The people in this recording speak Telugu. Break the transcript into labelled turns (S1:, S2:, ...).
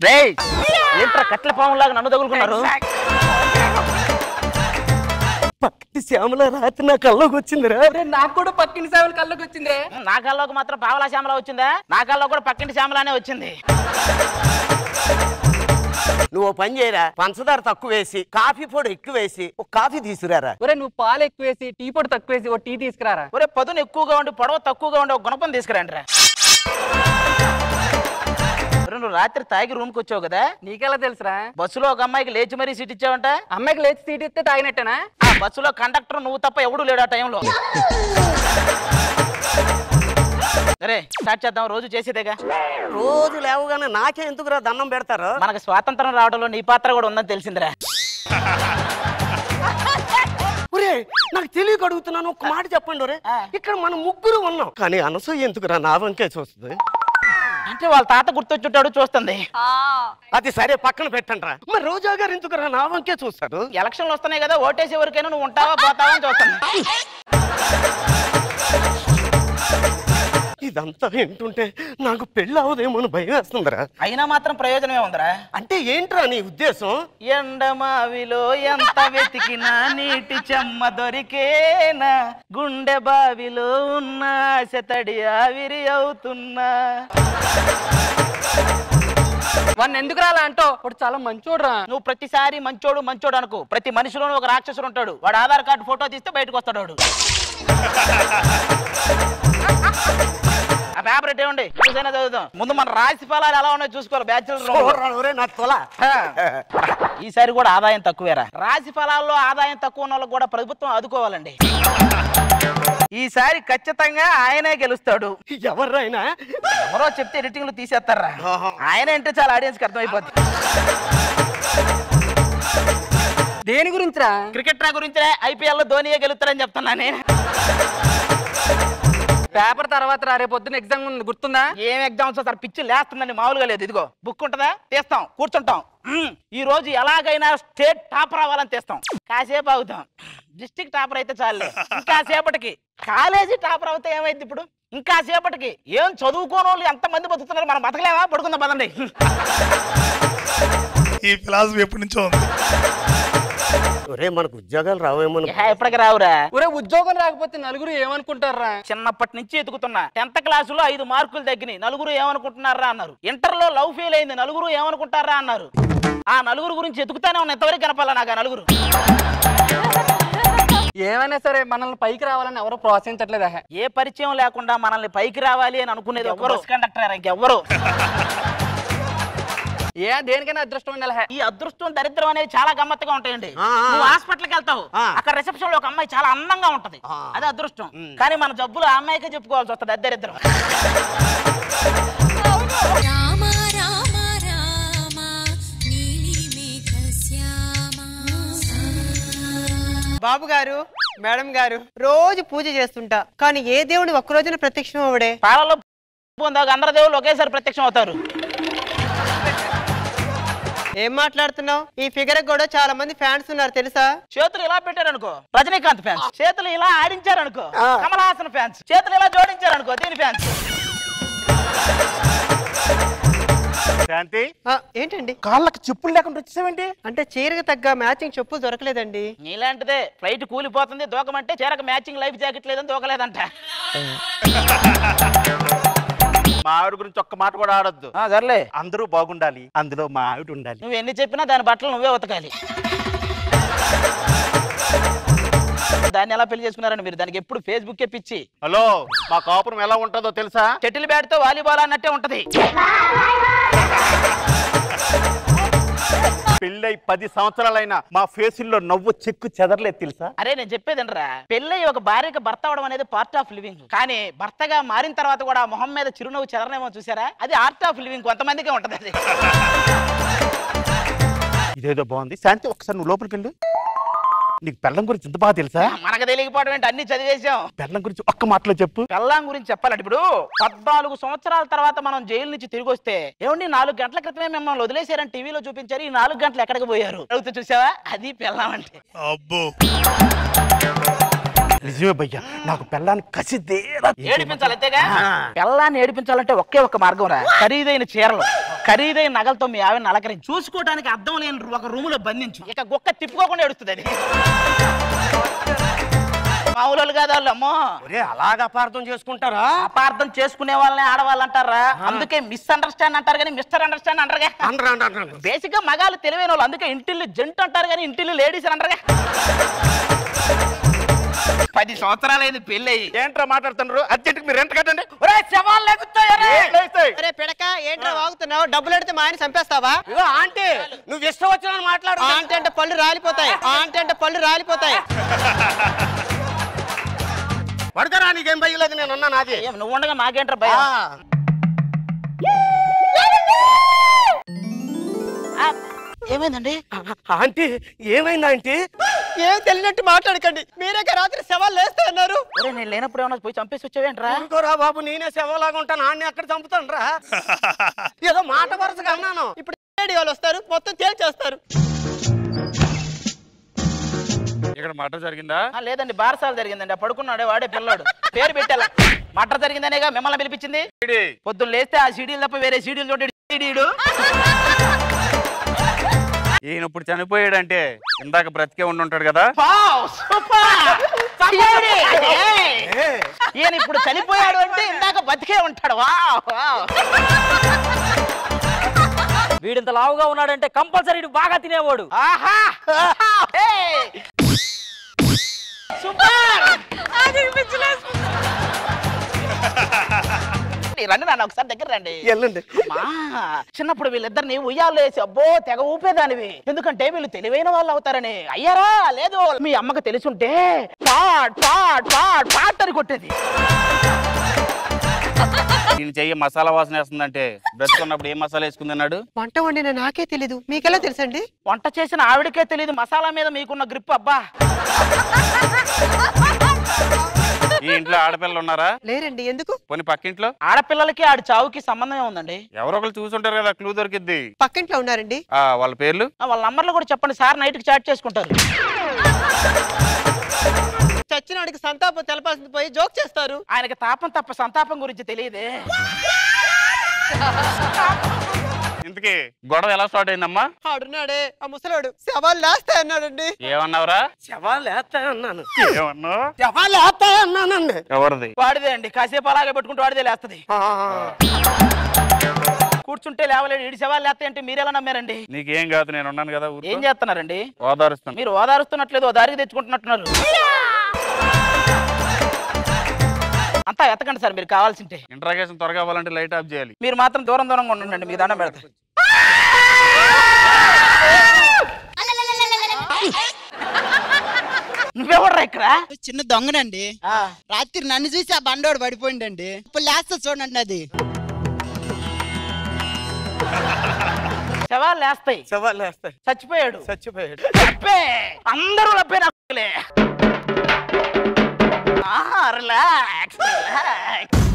S1: ఏంట్రా కట్ల పాములాగా నన్ను తగులుకున్నారు?
S2: పక్కటి శ్యామల రాత్రి నా కల్లోకి వచ్చిందిరా.
S3: నాకు కూడా పక్కింటి సేవలు కళ్ళకి వచ్చిందే.
S1: నా కల్లోకి మాత్రం పావలా శ్యామల వచ్చిందా? నా కల్లో కూడా పక్కింటి శ్యామలానే వచ్చింది.
S2: నువ్వు పని చేయరా పంచదార తక్కువ వేసి కాఫీ పొడి ఎక్కువ వేసి ఒక కాఫీ తీసుకురారా?
S3: ఒరే నువ్వు పాలు ఎక్కువేసి టీ పొడి తక్కువేసి ఓ టీ తీసుకురారా?
S1: ఒరే పదును ఎక్కువగా ఉండి పొడవ తక్కువగా ఉండి ఒక గుణపం తీసుకురండి నువ్వు రాత్రి తాగి రూమ్కి వచ్చావు కదా?
S3: నీకెలా తెలుసురా?
S1: బస్సులో ఒక అమ్మాయికి లేచి మరీ సీట్ ఇచ్చావంట?
S3: అమ్మాయికి లేచి సీట్ ఇస్తే తాగినట్టేనా?
S1: ఆ బస్సులో కండక్టర్ నువ్వు తప్ప ఎవడూ లేడు ఆ టైంలో. సరే స్టార్ట్ చేద్దాం. రోజు చేసేదేగా.
S2: రోజు లేవగానే నాకే ఎందుకురా దండం పెడతారు?
S1: మనకు స్వాతంత్రం రావడంలో నీ పాత్ర కూడా ఉందని తెలిసిందిరా.
S2: ఒరే నాకు తెలియక అడుగుతున్నాను. ఒక మాట చెప్పండి ఒరే. ఇక్కడ మనం ముగ్గురు ఉన్నాం. కానీ అనసూయ ఎందుకురా నా వంకే చూస్తుంది?
S1: అంటే వాళ్ళ తాత గుర్తొచ్చుంటాడు చూస్తుంది.
S2: అది సరే పక్కన పెట్టండి మరి రోజా గారు ఎందుకురా నా వంకే చూస్తాడు
S1: ఎలక్షన్లు వస్తున్నాయి కదా ఓటేసే వరకైనా నువ్వు ఉంటావా పోతావా అని చూస్తుంది.
S2: ఇదంతా వింటుంటే నాకు పెళ్ళి అవదేమో అని భయం వేస్తుందిరా.
S1: అయినా మాత్రం ప్రయోజనమే ఉందిరా.
S2: అంటే ఏంట్రా నీ ఉద్దేశం?
S1: ఎండమావిలో ఎంత వెతికినా నీటి చెమ్మ దొరికేనా? గుండె బావిలో ఉన్న ఆశ తడి ఆవిరి అవుతున్నా.
S3: వాడిని ఎందుకు రాలా అంటో వాడు చాలా మంచోడురా.
S1: నువ్వు ప్రతిసారి మంచోడు మంచోడు అనుకో. ప్రతి మనిషిలోనూ ఒక రాక్షసుడు ఉంటాడు. వాడు ఆధార్ కార్డు ఫోటో తీస్తే బయటకు వస్తాడు వాడు. ఆ పేపర్ ఉండి చూసైనా చదువుదాం ముందు మన రాశి ఫలాలు ఎలా ఉన్నాయో చూసుకోవాలి. బ్యాచులర్
S2: చూడరా ఒరే నా తొల.
S1: ఈసారి కూడా ఆదాయం తక్కువేరా. రాశి ఫలాల్లో ఆదాయం తక్కువ ఉన్న వాళ్ళకి కూడా ప్రభుత్వం ఆదుకోవాలండి. ఈసారి ఖచ్చితంగా ఆయనే గెలుస్తాడు.
S2: ఎవర్రా ఆయన?
S1: ఎవరో చెప్తే ఎడిటింగ్లు తీసేస్తారా? ఆయన అంటే చాలా ఆడియన్స్కి అర్థమైపోద్ది.
S3: దేని గురించిరా?
S1: క్రికెట్ రా గురించి ఐపీఎల్లో ధోనియే గెలుస్తాడని చెప్తున్నా నేను.
S3: పేపర్ తర్వాత రా రేపు పొద్దున్న ఎగ్జామ్ ఉంది గుర్తుందా?
S1: ఏం ఎగ్జామ్స్ సార్? పిచ్చి లేస్తుందండి మామూలుగా లేదు. ఇదిగో బుక్ ఉంటుందా? తీస్తాం కూర్చుంటాం. ఈ రోజు ఎలాగైనా స్టేట్ టాపర్ అవ్వాలని తీస్తాం. కాసేపు అవుతాం డిస్టిక్ టాపర్ అయితే చాలే. ఇంకా సేపటికి కాలేజీ టాపర్ అవుతే ఏమైంది ఇప్పుడు? ఇంకా సేపటికి ఏం చదువుకోని వాళ్ళు ఎంతమంది బతుకుతున్నారు? మనం బతకలేమా? పడుకుందాం పదండి.
S4: ఈ ఫిలాసఫీ ఎప్పటి నుంచో ఉంది.
S2: ఒరే మనకు ఉద్యోగాలు రావేమో
S1: ఎప్పటికి రావురా?
S3: ఒరే ఉద్యోగం రాకపోతే నలుగురు ఏమనుకుంటారా?
S1: చిన్నప్పటి నుంచి ఎదుగుతున్నా. టెన్త్ క్లాసులో ఐదు మార్కులు తగ్గినాయి. నలుగురు ఏమనుకుంటున్నారా అన్నారు. ఇంటర్లో లవ్ ఫెయిల్ అయింది. నలుగురు ఏమనుకుంటారా అన్నారు. ఆ నలుగురు గురించి ఎదుగుతానే ఉన్న. ఎంతవరకు కనపాలా నాకు ఆ నలుగురు.
S3: ఏమైనా సరే మనల్ని పైకి రావాలని ఎవరో ప్రోత్సహించట్లేదా
S1: ఏ పరిచయం లేకుండా మనల్ని పైకి రావాలి అని అనుకునేది ఎవరు కండక్టర్ ఇంకెవ్వరు?
S3: ఏ దేనికైనా అదృష్టం ఉండాలి
S1: ఈ అదృష్టం దరిద్రం అనేవి చాలా గమ్మత్తుగా ఉంటాయండి. నువ్వు. హాస్పిటల్కి వెళ్తావు. అక్కడ రిసెప్షన్లో ఒక అమ్మాయి చాలా అందంగా ఉంటది. అదే అదృష్టం. కానీ మన జబ్బులు ఆ అమ్మాయికే చెప్పుకోవాల్సి వస్తుంది అది దరిద్రం.
S5: రామ రామ రామ నీలిమేఘ శ్యామ.
S6: బాబు గారు మేడం గారు రోజు పూజ చేస్తుంటా. కానీ ఏ దేవుడు ఒక్క రోజున ప్రత్యక్షం అవడే
S1: పాలలో అందరి దేవుళ్ళు ఒకేసారి ప్రత్యక్షం అవుతారు.
S6: ఏం మాట్లాడుతున్నావు? ఈ ఫిగర్ కూడా చాలా మంది ఫ్యాన్స్ ఉన్నారు తెలుసా?
S1: చేతులు ఇలా పెట్టారనుకో రజనీకాంత్ ఫ్యాన్స్ చేతులు ఇలా ఆడించారనుకో కమల్ హాసన్ ఫ్యాన్స్ చేతులు ఇలా జోడించారనుకో దీని ఫ్యాన్స్
S2: శాంతి?
S6: ఏంటండి?
S2: కాళ్ళకి చెప్పులు లేకుండా వచ్చేసావేంటి?
S6: అంటే చీరకు తగ్గ మ్యాచింగ్ చెప్పులు దొరకలేదండి.
S1: నీలాంటిదే ఫ్లైట్ కూలిపోతుంది దూకమంటే చీరకు మ్యాచింగ్ లైఫ్ జాకెట్ లేదని దూకలేదంట.
S2: మా ఆవిడ గురించి ఒక్క మాట కూడా ఆడొద్దు.
S1: ఆ, సర్లే.
S2: అందరూ బాగుండాలి అందులో మా ఆవిడ ఉండాలి.
S1: నువ్వు ఎన్ని చెప్పినా దాని బట్టలు నువ్వే ఉతకాలి. దాన్ని ఎలా పెళ్ళి చేసుకున్నారండి మీరు? దానికి ఎప్పుడు ఫేస్బుక్ పిచ్చి.
S2: హలో మా కాపురం ఎలా ఉంటుందో తెలుసా?
S1: షటిల్ బ్యాట్తో వాలీబాల్ అన్నట్టే ఉంటది.
S2: పెళ్ళై పది సంవత్సరాలైనా మా ఫేసుల్లో నవ్వు చెక్కు చెదరలేదు తెలుసా?
S1: అరే నేను చెప్పేదండ్రా పెళ్ళై ఒక భార్యకి భర్త అవడం అనేది పార్ట్ ఆఫ్ లివింగ్ కానీ భర్తగా మారిన తర్వాత కూడా మొహం మీద చిరునవ్వు చెదరనేమో చూసారా? అది ఆర్ట్ ఆఫ్ లివింగ్ కొంతమందికే ఉంటది అది.
S2: ఇదేదో బాగుంది. శాంతి ఒకసారి నువ్వు లోపలికి వెళ్ళు నీకు పెళ్ళం గురించి ఇంత బాగా తెలుసా?
S1: మనకు తెలియకపోవడం ఏంటి? అన్ని చదివేశాం.
S2: పెళ్ళం గురించి ఒక్క మాటలో చెప్పు.
S1: పెళ్ళాం గురించి చెప్పాలంటే ఇప్పుడు పద్నాలుగు సంవత్సరాల తర్వాత మనం జైలు నుంచి తిరిగి వస్తే ఏమండి నాలుగు గంటల క్రితమే మిమ్మల్ని వదిలేశారని టీవీలో చూపించారు. ఈ నాలుగు గంటలు ఎక్కడికి పోయారు? అడుగుతూ చూసావా? అది పెళ్ళాం అంటే
S4: అబ్బో.
S2: నిజమే భయ్యా. నాకు పెళ్ళాన్ని కసి
S1: ఏడిపించాలి అంతేగా? పిల్లాన్ని ఏడిపించాలంటే ఒకే ఒక మార్గం రా. ఖరీదైన చీరలు ఖరీదైన నగలతో మీ ఆవిడని అలకరించి చూసుకోవడానికి అర్థం లేని ఒక రూమ్లో బంధించు. ఇక గుక్క తిప్పుకోకుండా ఏడుస్తుంది అది. మామూలు కాదు వాళ్ళు అమ్మో.
S2: ఒరే అలాగ అపార్థం చేసుకుంటారా?
S1: అపార్థం చేసుకునే వాళ్ళని ఆడవాళ్ళు అంటారా? అందుకే మిస్ అండర్స్టాండ్ అంటారు కానీ మిస్టర్ అండర్స్టాండ్ అంటారుగా
S2: అనరా.
S1: బేసిక్గా మగాళ్ళు తెలివైన వాళ్ళు అందుకే ఇంటిల్లు జంట అంటారు కానీ ఇంటిల్లు లేడీస్ అని అంటారుగా పది సంవత్సరాలైంది పెళ్ళి
S2: ఏంట్రా మాట్లాడుతున్నారు? అర్జెంట్ మీరు రెంట్ కట్టండి.
S1: ఒరే శవాలు
S6: పిడక ఏంట్రా వాగుతున్నావు? డబ్బులు అడితే మా ఆయన చంపేస్తావా?
S2: ఇగో ఆంటీ నువ్వు ఇష్టం వచ్చిన మాట్లాడు.
S6: ఆంటీ అంటే పళ్ళు రాలిపోతాయి. ఆంటీ అంటే పళ్ళు రాలిపోతాయి.
S2: పడకరా నీకేం భయలేదు నేను అన్నా నాది.
S1: ఏం నువ్వు ఉండగా నాకేంట్రా భయం? ఆ, ఏమైందండి?
S2: ఆంటీ ఏమైంది ఆంటీ?
S6: ఏం తెలియనట్టు మాట్లాడకండి. మీరేక రాత్రి శవాలు లేస్తే అన్నారు.
S1: నేను లేనప్పుడు ఏమన్నా పోయి చంపేసి వచ్చావేంట్రా?
S2: బాబు నేనే శవలాగా ఉంటాను ఆడిని ఎక్కడ చంపుతాను రా. ఏదో మాట వరుసగా అన్నాను.
S6: ఇప్పుడు ఏడి వాళ్ళు వస్తారు మొత్తం తేల్చేస్తారు.
S7: ఇక్కడ మటర్ జరిగిందా?
S1: ఆ, లేదండి బారసాల జరిగిందండి. ఆ పడుకున్నాడే వాడే పిల్లాడు. పేరు పెట్టాల? మటర్ జరిగిందనేగా మిమ్మల్ని పిలిపించింది? పొద్దున్న లేస్తే ఆ సీడీలు తప్ప వేరే సీడీలు చూడండి సీడీడు
S7: ఈయన ఇప్పుడు చనిపోయాడంటే ఇందాక బ్రతికే ఉండి ఉంటాడు కదా
S1: వావ్, సూపర్! చంపేయండి! ఏయ్! ఈయన ఇప్పుడు చనిపోయాడు అంటే ఇందాక బతికే ఉంటాడు.
S3: వీడింత లావుగా ఉన్నాడంటే కంపల్సరీ బాగా తినేవాడు
S1: ఆహా ఏయ్! సూపర్ రండి నాన్న ఒకసారి దగ్గర రండి.
S2: వెళ్ళండి
S1: మా చిన్నప్పుడు వీళ్ళిద్దరిని ఉయ్యాలు వేసి అబ్బో తెగ ఊపేదానివి. ఎందుకంటే వీళ్ళు తెలివైన వాళ్ళు అవుతారని. అయ్యారా? లేదు. మీ అమ్మకి తెలుసుంటే పాట్ పాట్ పాట్ పాట్ అని కొట్టేది.
S7: ఈయన చెయ్యి మసాలా వాసన వేస్తుందంటే బ్రతుకున్నప్పుడు ఏం మసాలా వేసుకుంది అన్నాడు?
S6: వంట వండిన నాకే తెలీదు. మీకెలా తెలుసండి?
S1: వంట చేసిన ఆవిడకే తెలియదు మసాలా మీద మీకున్న గ్రిప్ అబ్బా.
S7: ఈ ఇంట్లో ఆడపిల్లలు ఉన్నారా?
S6: లేరండి ఎందుకు?
S7: పోనీ పక్కింట్లో?
S1: ఆడపిల్లలకి ఆడి చావుకి సంబంధం ఉందండి.
S7: ఎవరో ఒకరు చూసుంటారు కదా క్లూ దొరికిద్ది.
S6: పక్కింట్లో ఉన్నారండి.
S7: ఆ వాళ్ళ పేర్లు?
S1: ఆ, వాళ్ళ నంబర్లు కూడా చెప్పండి సార్ నైట్కి చాట్ చేసుకుంటారు.
S6: చచ్చినవాడికి సంతాపం తెలపాల్సింది పోయి జోక్ చేస్తారు.
S1: ఆయనకి తాపం తప్ప సంతాపం గురించి తెలియదే.
S7: ఇంతకీ గొడవ ఎలా స్టార్ట్ అయిందమ్మా?
S6: ఆడున్నాడే ఆ ముసలాడు. శవాలు లేస్తే అన్నాడండి.
S7: ఏమన్నావురా?
S2: శవాలు అన్నాను.
S7: ఏమన్నావు?
S2: శవాలు వేస్తాయి అన్నానండి.
S7: ఎవరిది?
S1: వాడిదే అండి. కాసేపు అలాగే పెట్టుకుంటూ వాడిదే లేస్తది.
S2: ఆ,
S1: కూర్చుంటే లేవలేడు. ఇడి శవాలు లేస్తాయి అంటే మీరెలా నమ్మారండి?
S7: నీకేం కాదు నేను ఉన్నాను కదా.
S1: ఏం చేస్తున్నారండి?
S7: ఓదారుస్తాను
S1: మీరు ఓదారుస్తున్నట్లేదు ఓ దారికి తెచ్చుకుంటున్నట్టున్నారు. అంతా ఎత్తకండి సార్ మీరు కావాల్సింటే.
S7: ఇంట్రాగేషన్ త్వరగా అవ్వాలంటే లైట్ ఆఫ్ చేయాలి.
S1: మీరు మాత్రం దూరం దూరంగా ఉండండి మీకు దండం పెడతా. నువ్వెవడ్రా ఇక్కడ?
S8: చిన్న దొంగనండి.
S1: ఆ,
S8: రాత్రి నన్ను చూసి ఆ బండోడు పడిపోయిండండి ఇప్పుడు లేస్తా చూడండి అది.
S1: శవాలు లేస్తాయి.
S2: శవాలు వేస్తాయి
S1: చచ్చిపోయాడు.
S2: చచ్చిపోయాడు.
S1: అందరూ లబ్బే Ah, relax, relax.